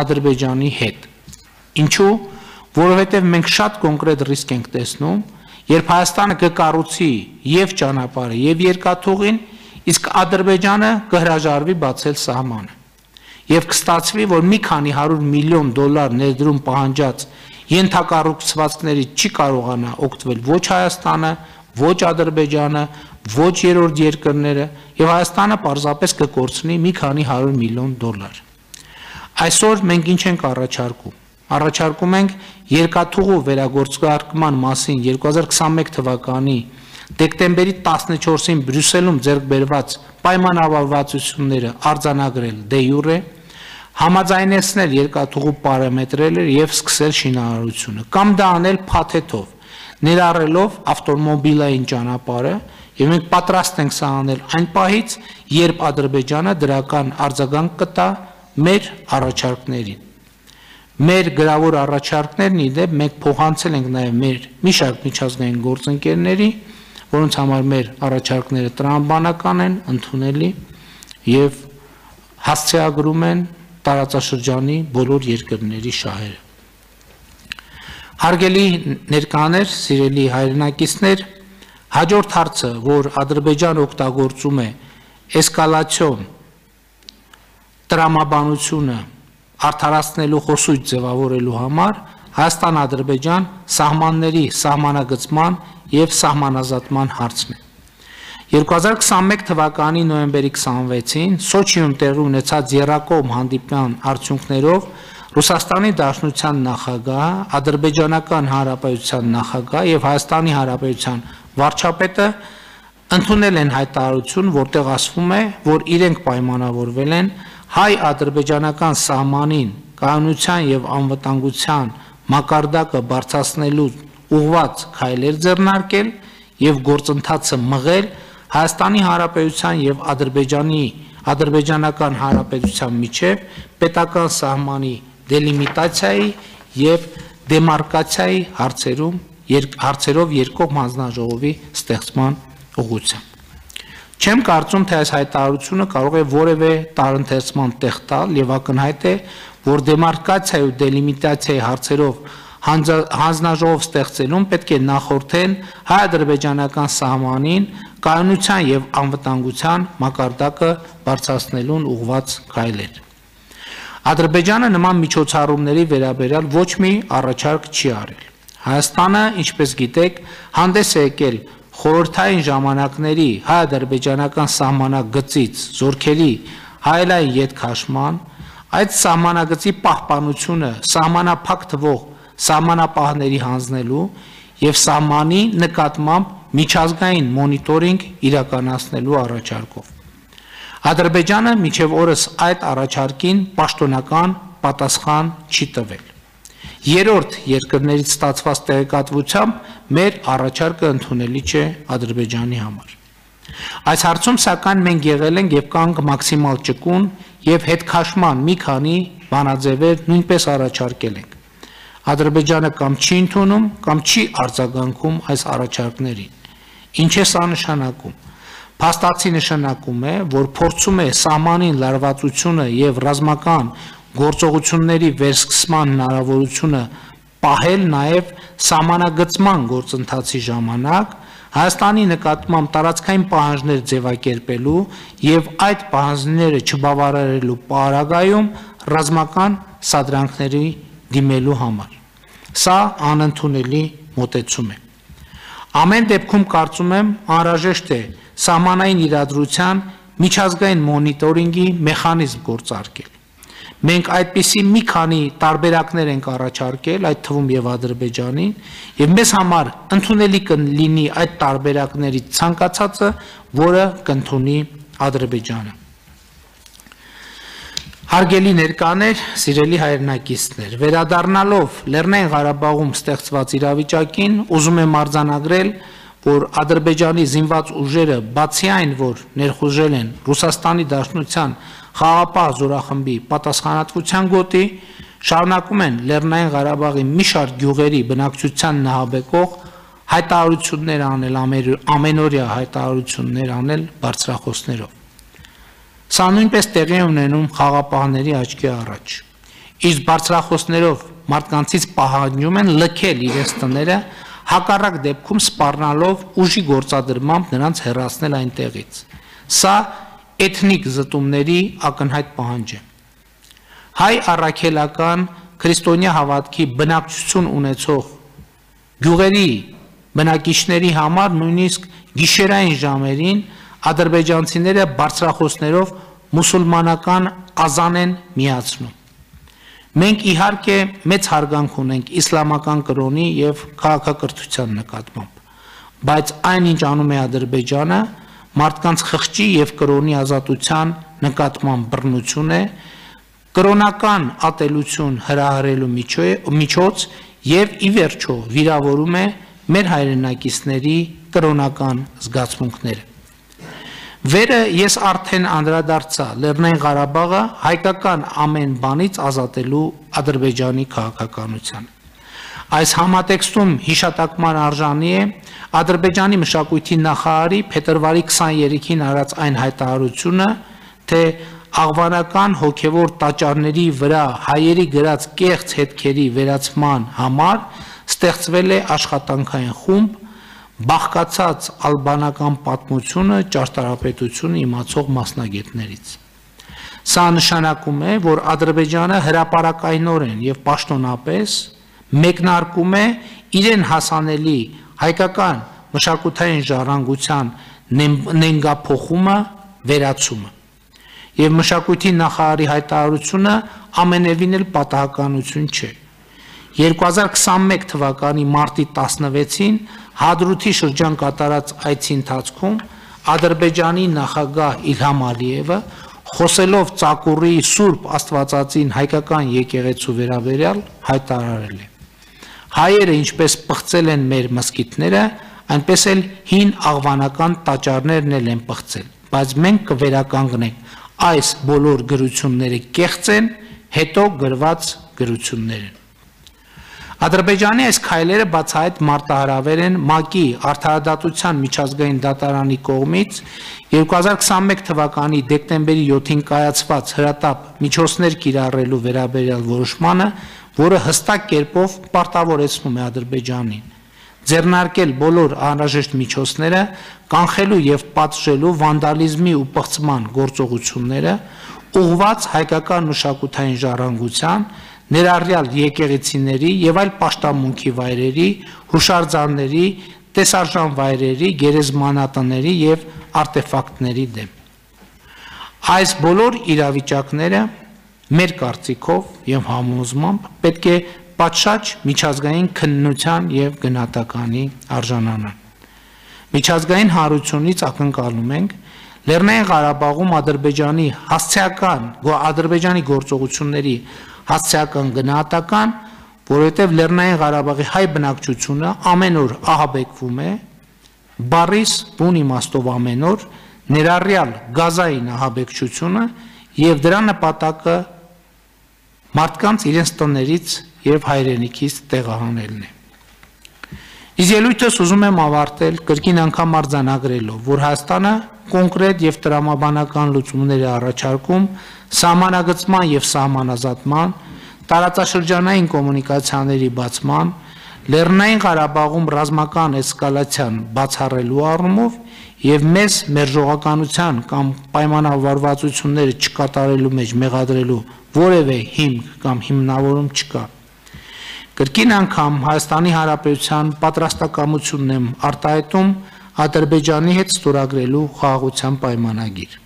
Ադրբեջանի հետ։ Ինչու՞, որովհետև մենք շատ կոնկրետ ռիսկ ենք տեսնում, երբ Հայաստանը կկառուցի եւ ճանապարհը, եւ երկաթուղին, իսկ Ադրբեջանը կհրաժարվի բացել սահմանը։ Եվ կստացվի, որ մի քանի 100 միլիոն դոլար ներդրում պահանջած ենթակառուցվածքների չի կարողանա օգտվել ոչ Հայաստանը, ոչ Ադրբեջանը, ոչ երրորդ երկրները, եւ Հայաստանը պարզապես կկորցնի մի քանի 100 միլիոն դոլար։ Այսօր մենք ինչ ենք առաջարկում առաջարկում ենք երկաթուղու վերագործարկման մասին 2021 թվականի դեկտեմբերի 14-ին Բրյուսելում ձեռք բերված պայմանավորվածությունները արձանագրել դե յուրե համաձայնեցնել երկաթուղու պարամետրերը եւ սկսել շինարարությունը կամ դա անել փաթեթով ներառելով ավտոմոբիլային ճանապարհը եւ մենք պատրաստ ենք սա անել այն պահից երբ Ադրբեջանը դրական արձագանք կտա մեր առաջարկներին Մեր գրավոր առաջարկներն իդեպ մենք փոխանցել ենք նաև մեր մի շարք միջազգային գործընկերների, որոնց համար մեր առաջարկները տրամաբանական են, ընդունելի եւ հասցեագրում են տարածաշրջանի բոլոր երկրների շահերը։ Հարգելի ներկաներ, սիրելի հայրենակիցներ, հաջորդ հարցը, որ Ադրբեջանը օգտագործում է էսկալացիոն տրամաբանությունը արդարացնելու խոսույթ ձևավորելու համար Հայաստան-Ադրբեջան սահմանների սահմանագծման եւ սահմանազատման հարցն է։ 2021 թվականի նոյեմբերի 26-ին Սոչիում տեղի ունեցած Երակոմ հանդիպման արդյունքներով Ռուսաստանի Դաշնության նախագահ, Ադրբեջանական Հանրապետության նախագահ եւ Հայաստանի Հանրապետության վարչապետը ընդունել են հայտարարություն, որտեղ ասվում է, որ իրենք պայմանավորվել են հայ-ադրբեջանական սահմանին կանոնության եւ անվտանգության մակարդակը բարձրացնելու ուղված քայլեր ձեռնարկել եւ գործընթացը մղել Հայաստանի Հանրապետության եւ Ադրբեջանի ադրբեջանական հանրապետության միջև պետական սահմանի դելիմիտացիայի եւ դեմարկացիայի հարցերում հարցերով երկկողմ հանձնաժողովի ստեղծման ուղղությամբ Չեմ կարծում, թե այս հայտարարությունը կարող է որևէ տարընթերցման տեղ տալ եւ ակնհայտ է, որ դեմարկացիայի ու դելիմիտացիայի հարցերով հանձնաժողով ստեղծելուն պետք է նախորդեն հայ-ադրբեջանական սահմանին կանոնության եւ անվտանգության մակարդակը բարձրացնելուն ուղված քայլեր։ Ադրբեջանը նման միջոցառումների վերաբերյալ ոչ մի առաջարկ չի արել։ Հայաստանը, ինչպես գիտեք, հանդես է եկել խորհրդային ժամանակների հայ-ադրբեջանական սահմանագծից զորքերի հայելային յետքաշման, այդ սահմանագծի պահպանությունը սահմանափակ թվող սահմանապահների հանձնելու եւ սահմանի նկատմամբ միջազգային մոնիտորինգ իրականացնելու առաջարկով։ Ադրբեջանը միջև օրս այդ առաջարկին պաշտոնական պատասխան չի տվել։ Երորդ երկրներից ստացված տեղեկատվությամբ մեր առաջարկը ընդունելի չէ Ադրբեջանի համար։ Այս հարցում սակայն մենք եղել ենք եւ կանք մաքսիմալ ճկուն եւ հետքաշման մի քանի բանաձևեր նույնպես առաջարկել ենք։ Ադրբեջանը կամ չի ընդունում, կամ չի արձագանքում այս առաջարկներին։ Ինչ է սա նշանակում։ Փաստացի նշանակում է, որ փորձում է սահմանին լարվածությունը եւ ռազմական գործողությունների վերսկսման հնարավորությունը պահել նաև սահմանագծման գործընթացի ժամանակ Հայաստանի նկատմամբ տարածքային պահանջներ ձևակերպելու եւ այդ պահանջները չբավարարելու պարագայում ռազմական սադրանքների դիմելու համար։ Սա անընդունելի մոտեցում է։ Ամեն դեպքում կարծում եմ անհրաժեշտ է սահմանային իրադրության միջազգային մոնիտորինգի մեխանիզմ գործարկել Մենք այդպիսի մի քանի տարբերակներ ենք առաջարկել, այդ թվում եւ Ադրբեջանին, եւ մեզ համար ընդունելի կլինի այդ տարբերակներից ցանկացածը, որը կընդունի Ադրբեջանը։ Հարգելի ներկաներ, սիրելի հայրենակիցներ, վերադառնալով Լեռնային Ղարաբաղում ստեղծված իրավիճակին, ուզում եմ արձանագրել, որ Ադրբեջանի զինված ուժերը բացի այն, որ ներխուժել են Ռուսաստանի Դաշնության խաղապահ զորախմբի պատասխանատվության գոտի շարունակում են Լեռնային Ղարաբաղի մի շարք գյուղերի բնակչության նահաբեկող հայտարարություններ անել ամենօրյա հայտարարություններ անել բարձրախոսներով։ Սա նույնպես տեղի ունենում խաղապահների աչքի առաջ։ իսկ բարձրախոսներով մարդկանցից պահանջում են լքել իրենց տները, հակառակ դեպքում սպառնալով ուժի գործադրմամբ նրանց հեռացնել այնտեղից։ Սա էթնիկ զտումների ակնհայտ պահանջ է։ Հայ առաքելական քրիստոնյա հավատքի բնակչություն ունեցող գյուղերի բնակիչների համար նույնիսկ գիշերային ժամերին ադրբեջանցիները բարձրախոսներով մուսուլմանական ազան են միացնում։ Մենք իհարկե մեծ հարգանք ունենք իսլամական կրոնի եւ քաղաքակրթության նկատմամբ, բայց այնինչ անում է Ադրբեջանը, մարդկանց խղճի եւ կրոնի ազատության նկատմամբ բռնություն է, կրոնական ատելություն հրահրելու միջոց եւ ի վերջո վիրավորում է մեր հայրենակիցների կրոնական զգացմունքները։ Վերը ես արդեն անդրադարձա Լեռնային Ղարաբաղը հայկական ամեն բանից ազատելու Ադրբեջանի քաղաքականության։ Այս համատեքստում հիշատակման արժանի է Ադրբեջանի մշակույթի նախարարի փետրվարի 23-ին արած այն հայտարարությունը, թե աղվանական հոգևոր տաճարների վրա հայերի գրած կեղծ հետքերի վերացման համար ստեղծվել է աշխատանքային խումբ, բաղկացած ալբանական պատմությունը ճարտարապետությունը իմացող մասնագետներից։ Սա նշանակում է, որ Ադրբեջանը հրաապարակայնորեն եւ պաշտոնապես մեկնարկում է իրեն հասանելի հայկական մշակութային ժառանգության նենգափոխումը, վերացումը։ Եվ մշակույթի նախարարի հայտարարությունը ամենևին էլ պատահականություն չէ։ 2021 թվականի մարտի 16-ին Հադրութի շրջան կատարած այցի ընթացքում Ադրբեջանի նախագահ Իլհամ Ալիևը խոսելով Ծակուրի Սուրբ Աստվածածին հայկական եկեղեցու վերաբերյալ հայտարարել է. Հայերը ինչպես պղծել են մեր մսկիթները, այնպես էլ հին աղվանական տաճարներն էլ են պղծել, բայց մենք կվերականգնենք այս բոլոր գրությունները կեղծ են, հետո գրված գրություններ են։ Ադրբեջանի այս քայլերը բացահայտ մարտահրավեր են ՄԱԿ-ի արդարադատության միջազգային դատարանի կողմից 2021 թվականի դեկտեմբերի 7-ին կայացված հրատապ միջոցներ կիրառելու վերաբերյալ որոշմանը, որը հստակ կերպով պարտավորեցնում է Ադրբեջանին. ձեռնարկել բոլոր անհրաժեշտ միջոցները կանխելու եւ պատժելու վանդալիզմի ու պղծման գործողությունները ուղված հայկական մշակութային ժառանգության ներառյալ եկեղեցիների եւ այլ պաշտամունքի վայրերի, հուշարձանների, տեսարժան վայրերի, գերեզմանատների եւ արտեֆակտների դեմ։ Այս բոլոր իրավիճակները մեր կարծիքով եւ համոզմամբ պետք է պատշաճ միջազգային քննության եւ գնահատականի արժանանան։ Միջազգային հարությունից ակնկալում ենք. Լեռնային Ղարաբաղում Ադրբեջանի հասցեական, Ադրբեջանի գործողությունների հասցեական գնահատական, որովհետև Լեռնային Ղարաբաղի հայ բնակչությունը ամեն օր ահաբեկվում է, բարիս բուն իմաստով ամեն օր, ներառյալ գազային ահաբեկչությունը եւ դրա նպատակը մարդկանց իրենց տներից եւ հայրենիքից տեղահանելն է։ Իսկ ելույթս ուզում եմ ավարտել կրկին անգամ արձանագրելով, որ Հայաստանը կոնկրետ եւ տրամաբանական լուծումներ է առաջարկում սահմանագծման եւ սահմանազատման, տարածաշրջանային կոմունիկացիաների բացման, Լեռնային Ղարաբաղում ռազմական էսկալացիան բացառելու առումով եւ մեզ մեր ժողականության կամ պայմանավորվածությունները չկատարելու մեջ մեղադրելու որևէ հիմք կամ հիմնավորում չկա։ Կրկին անգամ Հայաստանի Հանրապետության պատրաստակամությունն եմ արտահայտում Ադրբեջանի հետ ստորագրելու խաղաղության պայմանագիր։